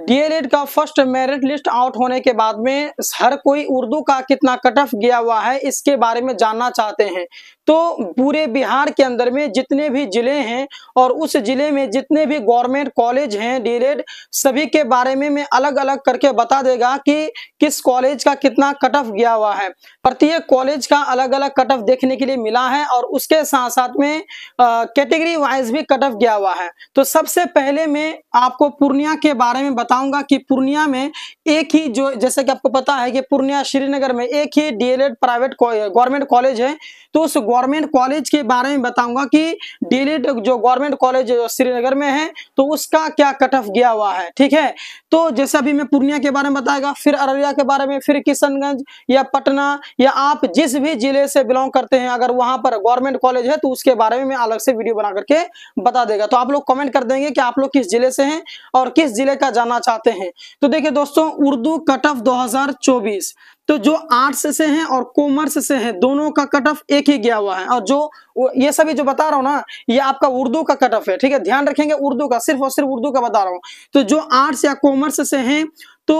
DElEd का first merit list out होने के बाद में हर कोई उर्दू का कितना कट ऑफ़ गया हुआ है, इसके बारे में जानना चाहते हैं। तो पूरे बिहार के अंदर में जितने भी ज़िले हैं और उस ज़िले में जितने भी गवर्नमेंट कॉलेज हैं डीएलएड सभी के बारे में मैं अलग अलग करके बता देगा कि किस कॉलेज का कितना कट ऑफ़ गया हुआ है। प्रत्येक कॉलेज का अलग अलग कट ऑफ़ देखने के लिए मिला है और उसके साथ साथ में कैटेगरी वाइज भी कट ऑफ़ गया हुआ है। तो सबसे पहले मैं आपको पूर्णिया के बारे में बताऊँगा कि पूर्णिया में एक ही जो, जैसे कि आपको पता है कि पूर्णिया श्रीनगर में एक ही डीएलएड प्राइवेट गवर्नमेंट कॉलेज है। तो उस गवर्नमेंट कॉलेज के बारे में बताऊँगा कि डीएलएड जो गवर्नमेंट कॉलेज श्रीनगर में है तो उसका क्या कट ऑफ़ गया हुआ है, ठीक है? तो जैसे अभी मैं पूर्णिया के बारे में बताएगा, फिर अररिया के बारे में, फिर किशनगंज या पटना या आप जिस भी ज़िले से बिलोंग करते हैं, अगर वहाँ पर गवर्नमेंट कॉलेज है तो उसके बारे में अलग से वीडियो बना करके बता देगा। तो आप लोग कमेंट कर देंगे कि आप लोग किस ज़िले से हैं और किस ज़िले का जाना चाहते हैं। तो देखिए दोस्तों, उर्दू कट ऑफ़ 2024 तो जो आर्ट्स से हैं और कॉमर्स से हैं, दोनों का कट ऑफ़ एक ही गया हुआ है। और जो ये सभी जो बता रहा हूँ ना, ये आपका उर्दू का कट ऑफ़ है, ठीक है? ध्यान रखेंगे उर्दू का, सिर्फ़ और सिर्फ़ उर्दू का बता रहा हूँ। तो जो आर्ट्स या कॉमर्स से है तो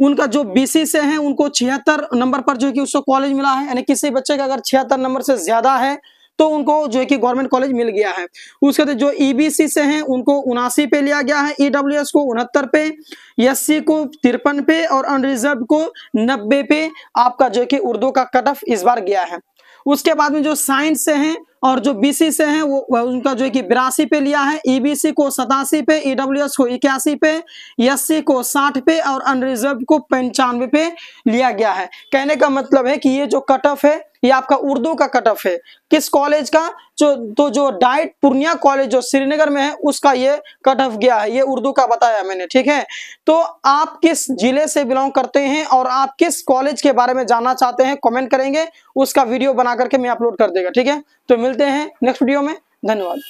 उनका जो बीसी से है, उनको छिहत्तर नंबर पर जो कि उसको कॉलेज मिला है। यानी किसी बच्चे का अगर छिहत्तर नंबर से ज़्यादा है तो उनको जो है कि गवर्नमेंट कॉलेज मिल गया है। उसके बाद जो ईबीसी से हैं, उनको उनासी पे लिया गया है। ईडब्ल्यूएस को उनहत्तर पे एससी को तिरपन पे और अनरिजर्व को नब्बे पे आपका जो है कि उर्दू का कट ऑफ़ इस बार गया है। उसके बाद में जो साइंस से हैं और जो बीसी से हैं, वो उनका जो है कि बिरासी पे लिया है। ईबीसी को सतासी पे ईडब्ल्यूएस को इक्यासी पे एससी को साठ पे और अनरिजर्व को पंचानवे पे लिया गया है। कहने का मतलब है कि ये जो कट ऑफ़ है ये आपका उर्दू का कट ऑफ़ है। किस कॉलेज का? जो तो जो डाइट पूर्णिया कॉलेज जो श्रीनगर में है, उसका ये कट ऑफ़ गया है। ये उर्दू का बताया मैंने, ठीक है? तो आप किस ज़िले से बिलोंग करते हैं और आप किस कॉलेज के बारे में जानना चाहते हैं कॉमेंट करेंगे। उसका वीडियो बना करके मैं अपलोड कर देगा, ठीक है? तो मिलते हैं नेक्स्ट वीडियो में। धन्यवाद।